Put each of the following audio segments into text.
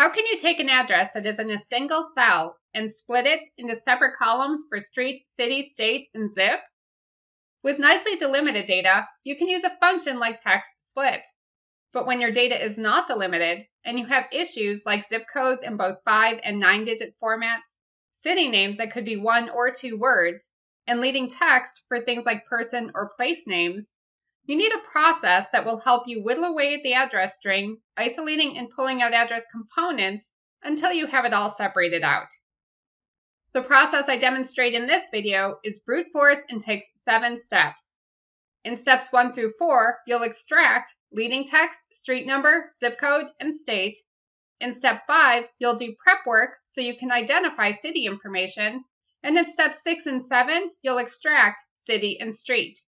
How can you take an address that is in a single cell and split it into separate columns for street, city, state, and zip? With nicely delimited data, you can use a function like text split. But when your data is not delimited and you have issues like zip codes in both 5 and 9 digit formats, city names that could be one or two words, and leading text for things like person or place names, you need a process that will help you whittle away at the address string, isolating and pulling out address components until you have it all separated out. The process I demonstrate in this video is brute force and takes seven steps. In steps one through four, you'll extract leading text, street number, zip code, and state. In step five, you'll do prep work so you can identify city information. And in steps six and seven, you'll extract city and street.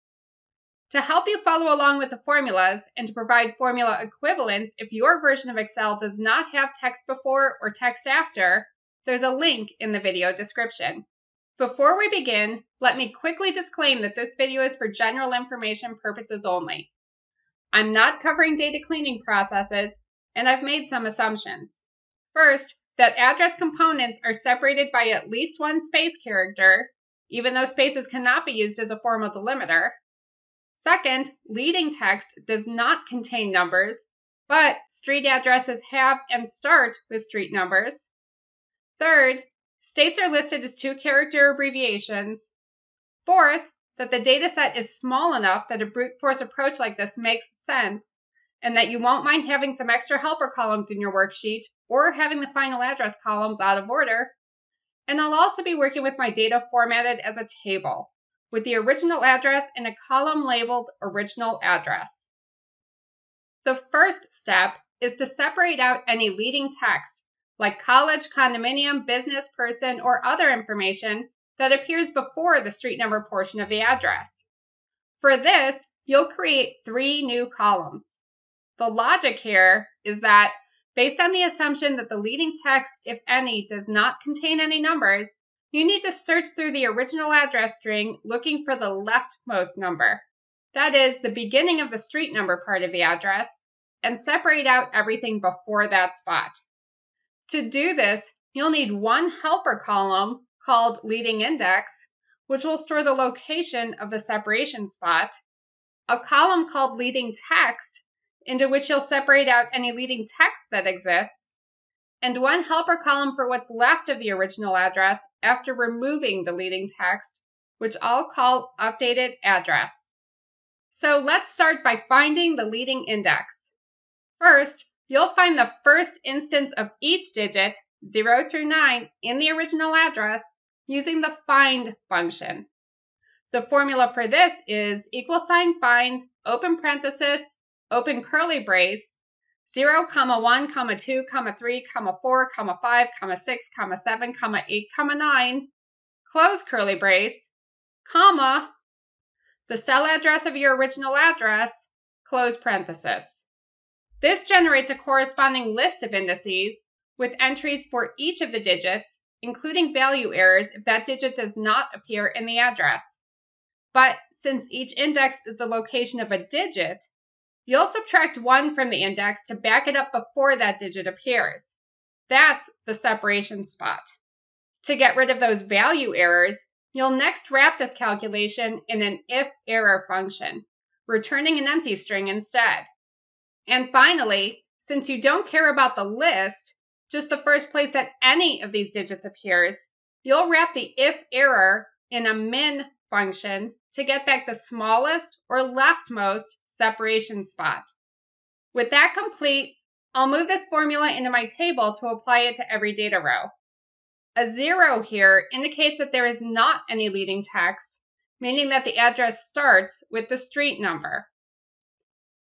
To help you follow along with the formulas and to provide formula equivalents if your version of Excel does not have text before or text after, there's a link in the video description. Before we begin, let me quickly disclaim that this video is for general information purposes only. I'm not covering data cleaning processes, and I've made some assumptions. First, that address components are separated by at least one space character, even though spaces cannot be used as a formal delimiter. Second, leading text does not contain numbers, but street addresses have and start with street numbers. Third, states are listed as two character abbreviations. Fourth, that the dataset is small enough that a brute force approach like this makes sense, and that you won't mind having some extra helper columns in your worksheet or having the final address columns out of order. And I'll also be working with my data formatted as a table with the original address in a column labeled original address. The first step is to separate out any leading text, like college, condominium, business, person, or other information that appears before the street number portion of the address. For this, you'll create three new columns. The logic here is that based on the assumption that the leading text, if any, does not contain any numbers, you need to search through the original address string looking for the leftmost number. That is the beginning of the street number part of the address and separate out everything before that spot. To do this, you'll need one helper column called leading index, which will store the location of the separation spot, a column called leading text, into which you'll separate out any leading text that exists, and one helper column for what's left of the original address after removing the leading text, which I'll call updated address. So let's start by finding the leading index. First, you'll find the first instance of each digit, 0 through 9, in the original address using the find function. The formula for this is equal sign find, open parenthesis, open curly brace, 0, comma 1, comma 2, comma 3, comma 4, comma 5, comma 6, comma 7, comma 8, comma 9, close curly brace, comma, the cell address of your original address, close parenthesis. This generates a corresponding list of indices with entries for each of the digits, including value errors if that digit does not appear in the address. But since each index is the location of a digit, You'll subtract 1 from the index to back it up before that digit appears. That's the separation spot. To get rid of those value errors, you'll next wrap this calculation in an if error function, returning an empty string instead. And finally, since you don't care about the list, just the first place that any of these digits appears, you'll wrap the if error in a min function to get back the smallest or leftmost separation spot. With that complete, I'll move this formula into my table to apply it to every data row. A zero here indicates that there is not any leading text, meaning that the address starts with the street number.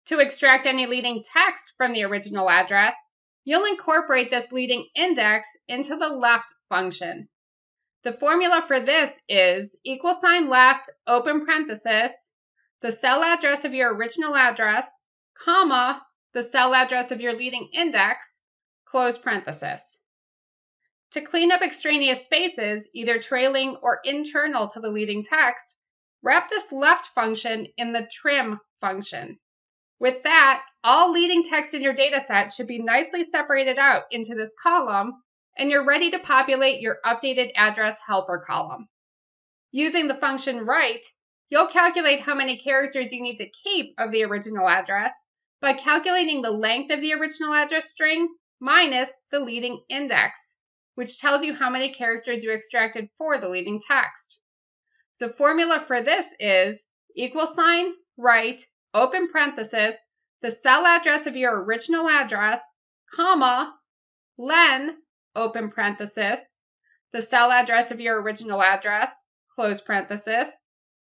To extract any leading text from the original address, you'll incorporate this leading index into the left function. The formula for this is equal sign left, open parenthesis, the cell address of your original address, comma, the cell address of your leading index, close parenthesis. To clean up extraneous spaces, either trailing or internal to the leading text, wrap this left function in the trim function. With that, all leading text in your dataset should be nicely separated out into this column, and you're ready to populate your updated address helper column. Using the function right, you'll calculate how many characters you need to keep of the original address by calculating the length of the original address string minus the leading index, which tells you how many characters you extracted for the leading text. The formula for this is equal sign, right, open parenthesis, the cell address of your original address, comma, len, open parenthesis, the cell address of your original address, close parenthesis,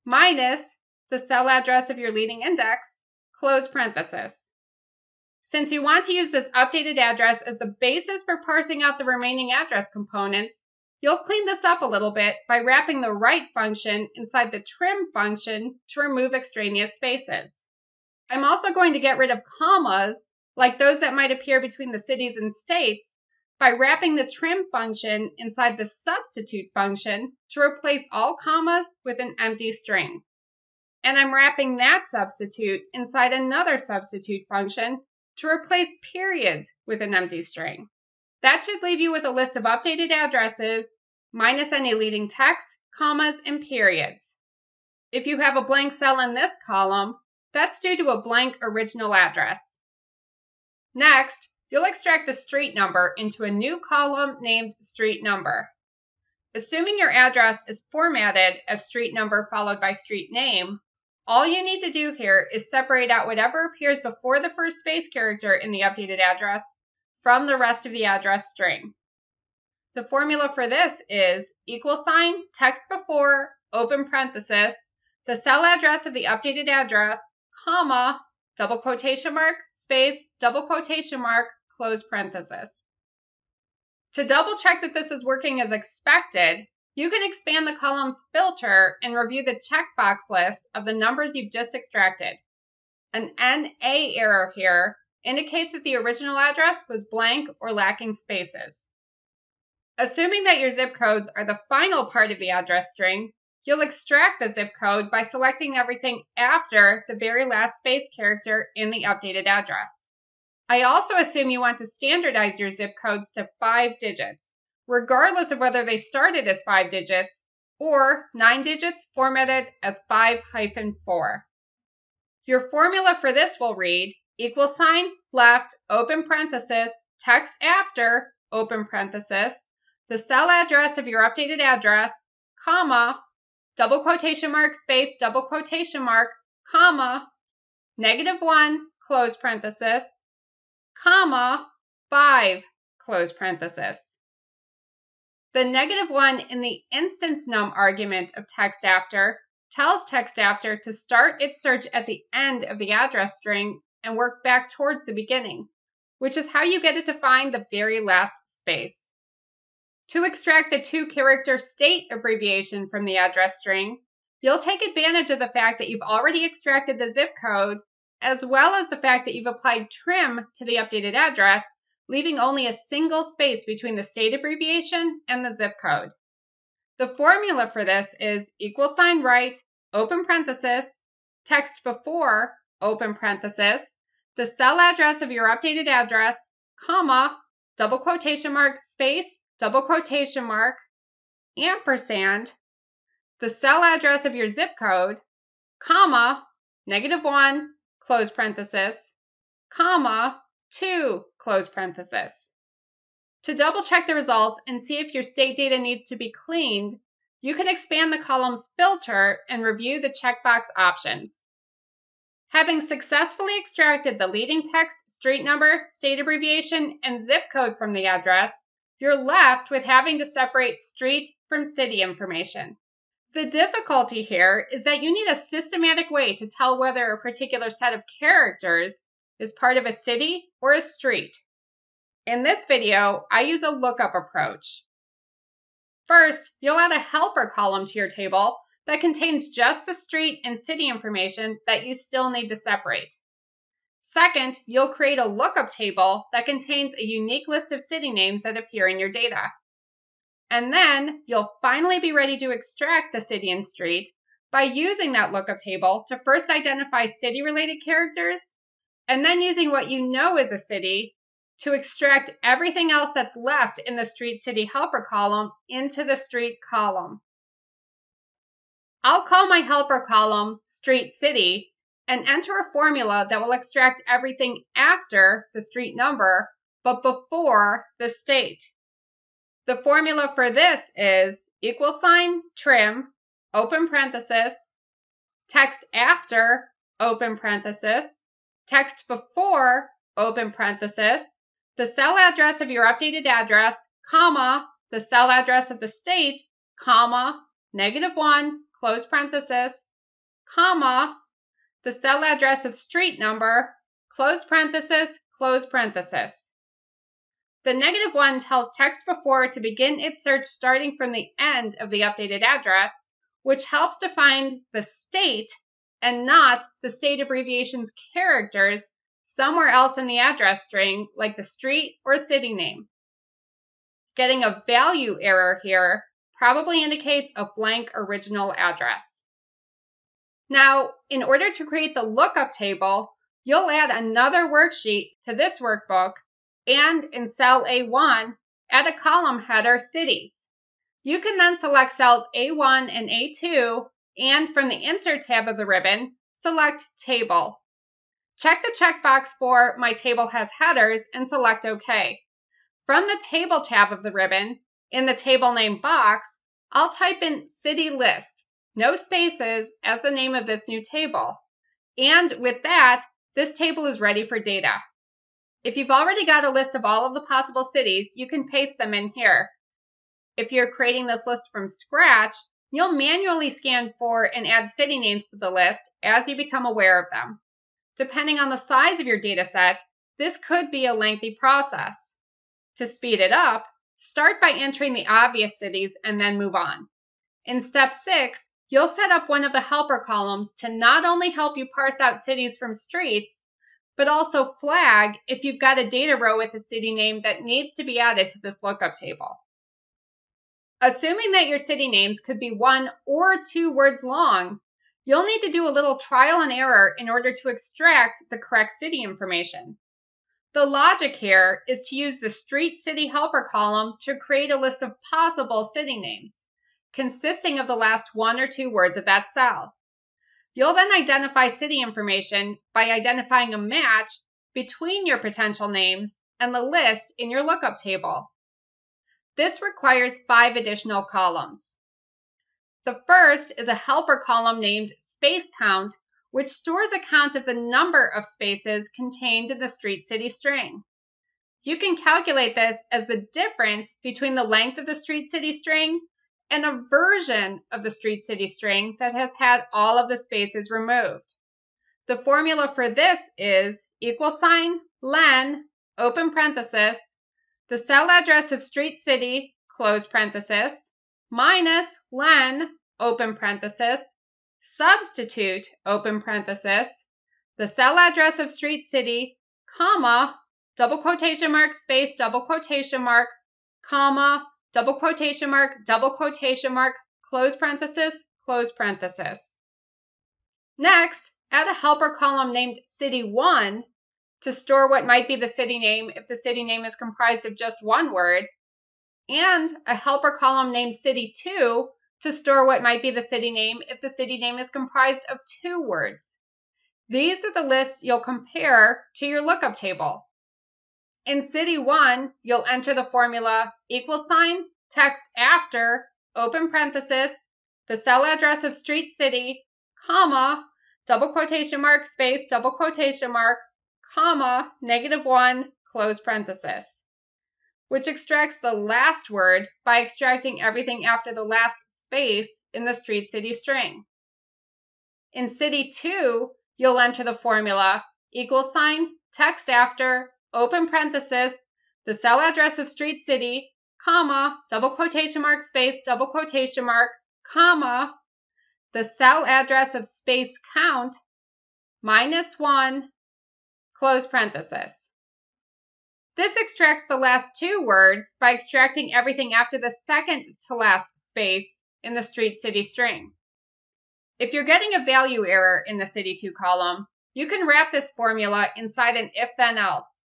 minus the cell address of your leading index, close parenthesis. Since you want to use this updated address as the basis for parsing out the remaining address components, you'll clean this up a little bit by wrapping the right function inside the trim function to remove extraneous spaces. I'm also going to get rid of commas, like those that might appear between the cities and states, by wrapping the trim function inside the substitute function to replace all commas with an empty string. And I'm wrapping that substitute inside another substitute function to replace periods with an empty string. That should leave you with a list of updated addresses minus any leading text, commas, and periods. If you have a blank cell in this column, that's due to a blank original address. Next, you'll extract the street number into a new column named street number. Assuming your address is formatted as street number followed by street name, all you need to do here is separate out whatever appears before the first space character in the updated address from the rest of the address string. The formula for this is equal sign, text before, open parenthesis, the cell address of the updated address, comma, double quotation mark, space, double quotation mark, close parenthesis. To double check that this is working as expected, you can expand the column's filter and review the checkbox list of the numbers you've just extracted. An NA error here indicates that the original address was blank or lacking spaces. Assuming that your zip codes are the final part of the address string, you'll extract the zip code by selecting everything after the very last space character in the updated address. I also assume you want to standardize your zip codes to five digits, regardless of whether they started as five digits or nine digits formatted as 5 hyphen 4. Your formula for this will read equal sign left open parenthesis text after open parenthesis the cell address of your updated address comma double quotation mark space double quotation mark comma negative 1 close parenthesis comma 5 close parenthesis the negative 1 in the instance num argument of text after tells text after to start its search at the end of the address string and work back towards the beginning, which is how you get it to find the very last space. To extract the two character state abbreviation from the address string, you'll take advantage of the fact that you've already extracted the zip code, as well as the fact that you've applied trim to the updated address leaving only a single space between the state abbreviation and the zip code. The formula for this is equal sign right, open parenthesis, text before, open parenthesis, the cell address of your updated address, comma, double quotation mark, space, double quotation mark, ampersand, the cell address of your zip code, comma, negative one, close parenthesis, comma, 2, close parenthesis. To double check the results and see if your state data needs to be cleaned, you can expand the column's filter and review the checkbox options. Having successfully extracted the leading text, street number, state abbreviation, and zip code from the address, you're left with having to separate street from city information. The difficulty here is that you need a systematic way to tell whether a particular set of characters is part of a city or a street. In this video, I use a lookup approach. First, you'll add a helper column to your table that contains just the street and city information that you still need to separate. Second, you'll create a lookup table that contains a unique list of city names that appear in your data. And then you'll finally be ready to extract the city and street by using that lookup table to first identify city related characters and then using what you know is a city to extract everything else that's left in the street city helper column into the street column. I'll call my helper column street city and enter a formula that will extract everything after the street number, but before the state. The formula for this is equal sign trim, open parenthesis, text after, open parenthesis, text before, open parenthesis, the cell address of your updated address, comma, the cell address of the state, comma, negative one, close parenthesis, comma, the cell address of street number, close parenthesis, close parenthesis. The negative one tells text before to begin its search starting from the end of the updated address, which helps to find the state and not the state abbreviation's characters somewhere else in the address string, like the street or city name. Getting a value error here probably indicates a blank original address. Now, in order to create the lookup table, you'll add another worksheet to this workbook and in cell A1, add a column header cities. You can then select cells A1 and A2 and from the Insert tab of the ribbon, select Table. Check the checkbox for My Table has headers and select OK. From the Table tab of the ribbon, in the table name box, I'll type in City List, no spaces, as the name of this new table. And with that, this table is ready for data. If you've already got a list of all of the possible cities, you can paste them in here. If you're creating this list from scratch, you'll manually scan for and add city names to the list as you become aware of them. Depending on the size of your data set, this could be a lengthy process. To speed it up, start by entering the obvious cities and then move on. In step six, you'll set up one of the helper columns to not only help you parse out cities from streets, but also flag if you've got a data row with a city name that needs to be added to this lookup table. Assuming that your city names could be one or two words long, you'll need to do a little trial and error in order to extract the correct city information. The logic here is to use the Street City Helper column to create a list of possible city names, consisting of the last one or two words of that cell. You'll then identify city information by identifying a match between your potential names and the list in your lookup table. This requires five additional columns. The first is a helper column named space count, which stores a count of the number of spaces contained in the street city string. You can calculate this as the difference between the length of the street city string and a version of the street city string that has had all of the spaces removed. The formula for this is equal sign len, open parenthesis, the cell address of street city, close parenthesis, minus len, open parenthesis, substitute, open parenthesis, the cell address of street city, comma, double quotation mark, space, double quotation mark, comma, double quotation mark, double quotation mark, close parenthesis, close parenthesis. Next, add a helper column named city1 to store what might be the city name if the city name is comprised of just one word, and a helper column named city2 to store what might be the city name if the city name is comprised of two words. These are the lists you'll compare to your lookup table. In city one, you'll enter the formula equal sign, text after, open parenthesis, the cell address of street city, comma, double quotation mark, space, double quotation mark, comma, negative one, close parenthesis, which extracts the last word by extracting everything after the last space in the street city string. In city two, you'll enter the formula equal sign, text after, open parenthesis, the cell address of street city, comma, double quotation mark, space, double quotation mark, comma, the cell address of space count, minus one, close parenthesis. This extracts the last two words by extracting everything after the second to last space in the street city string. If you're getting a value error in the city2 column, you can wrap this formula inside an if then else,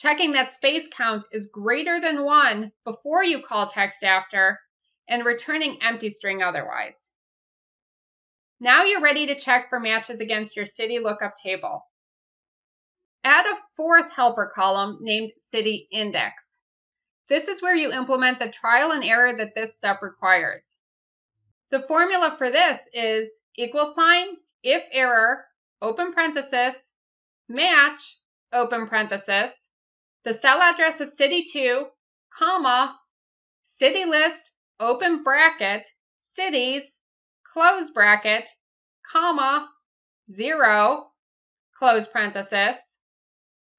checking that space count is greater than 1 before you call text after, and returning empty string otherwise. Now you're ready to check for matches against your city lookup table. Add a fourth helper column named City Index. This is where you implement the trial and error that this step requires. The formula for this is equal sign, if error, open parenthesis, match, open parenthesis, the cell address of city 2, comma, city list, open bracket, cities, close bracket, comma, 0, close parenthesis,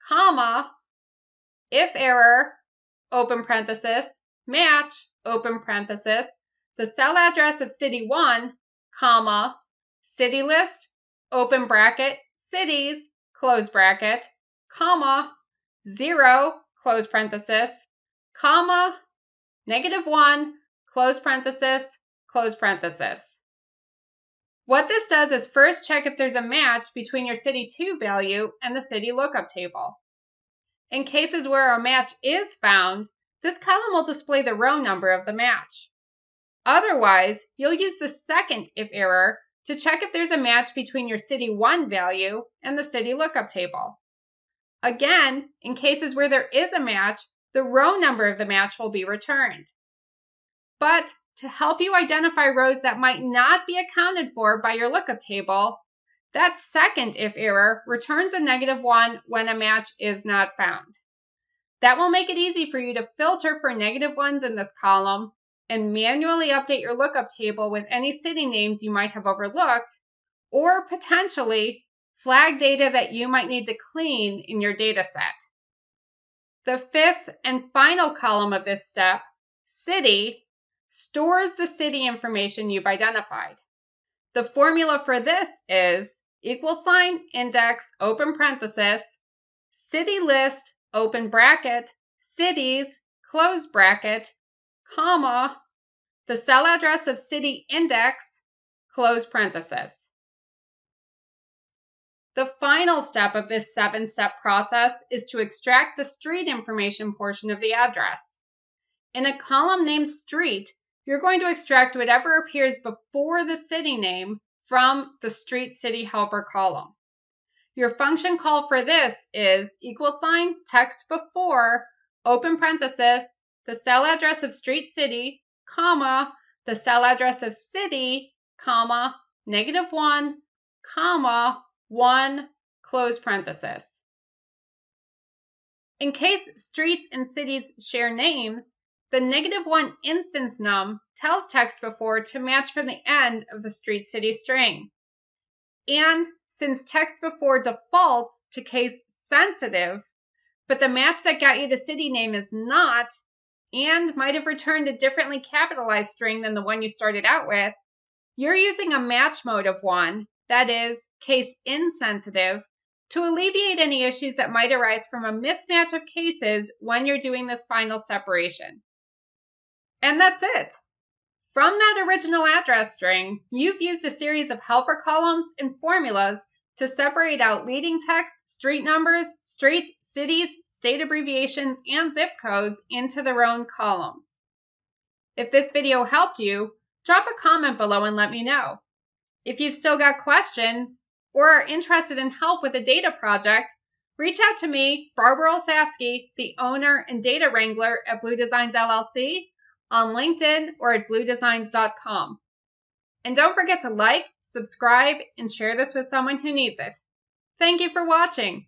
comma, if error, open parenthesis, match, open parenthesis, the cell address of city 1, comma, city list, open bracket, cities, close bracket, comma, 0, close parenthesis, comma, negative 1, close parenthesis, close parenthesis. What this does is first check if there's a match between your city 2 value and the city lookup table. In cases where a match is found, this column will display the row number of the match. Otherwise, you'll use the second if error to check if there's a match between your city 1 value and the city lookup table. Again, in cases where there is a match, the row number of the match will be returned. But to help you identify rows that might not be accounted for by your lookup table, that second if error returns a negative 1 when a match is not found. That will make it easy for you to filter for negative ones in this column and manually update your lookup table with any city names you might have overlooked, or potentially flag data that you might need to clean in your data set. The fifth and final column of this step, city, stores the city information you've identified. The formula for this is equal sign index open parenthesis city list open bracket cities close bracket comma the cell address of city index, close parenthesis. The final step of this seven step process is to extract the street information portion of the address. In a column named street, you're going to extract whatever appears before the city name from the street city helper column. Your function call for this is equal sign text before open parenthesis the cell address of street city comma, the cell address of city, comma, negative 1, comma, 1, close parenthesis. In case streets and cities share names, the negative 1 instance num tells text before to match from the end of the street city string. And since text before defaults to case sensitive, but the match that got you the city name is not, and might have returned a differently capitalized string than the one you started out with, you're using a match mode of one, that is, case insensitive, to alleviate any issues that might arise from a mismatch of cases when you're doing this final separation. And that's it. From that original address string, you've used a series of helper columns and formulas to separate out leading text, street numbers, streets, cities, state abbreviations, and zip codes into their own columns. If this video helped you, drop a comment below and let me know. If you've still got questions or are interested in help with a data project, reach out to me, Barbara Olsafsky, the owner and data wrangler at Blou Designs LLC, on LinkedIn or at bloudesigns.com. And don't forget to like, subscribe, and share this with someone who needs it. Thank you for watching.